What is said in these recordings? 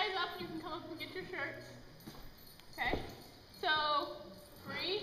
guys up you can come up and get your shirts. Okay? So, Bree.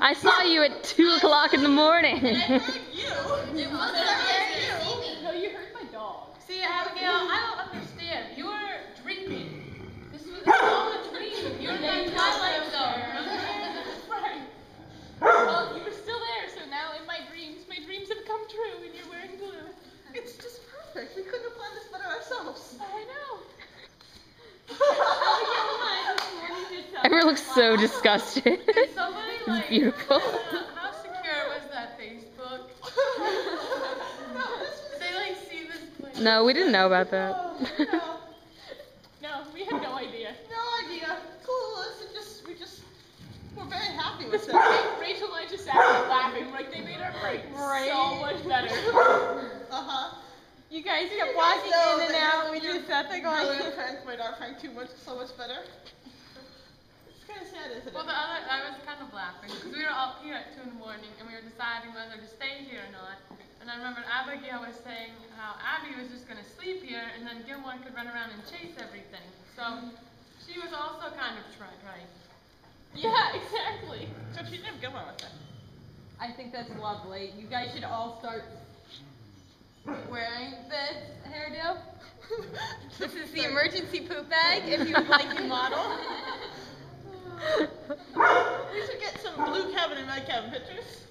I saw you at 2 o'clock in the morning. And I heard you. It was And I you. No, you hurt my dog. See, Abigail, I don't understand. You were dreaming. This was all a dream. You were in Twilight Zone. Right. Well, you were still there, so now in my dreams, my dreams have come true and you're wearing blue. It's just perfect. We couldn't have planned this better ourselves. I know. Everyone looks so disgusted. Did somebody It's like? beautiful. How secure was that Facebook? No, Did they like see this? Like, No, we didn't know about that. no, No, we had no idea. no idea. Cool. Listen, just we just we're very happy with This it. Rachel and I just sat there laughing like they made our break Right. so much better. Uh huh. You guys You kept walking in and out, and we your just sat there going. Brilliant prank made our prank too much, so much better. It's kind of sad, isn't it? Well, the other, I was kind of laughing because we were up here at two in the morning and we were deciding whether to stay here or not. And I remember Abigail was saying how Abby was just going to sleep here and then Gilmore could run around and chase everything. So she was also kind of tried, right? Yeah, exactly. so she didn't have Gilmore with her. I think that's lovely. You guys should all start wearing this hairdo. This is the emergency poop bag if you would like to model. We should get some blue cabin and red cabin pictures.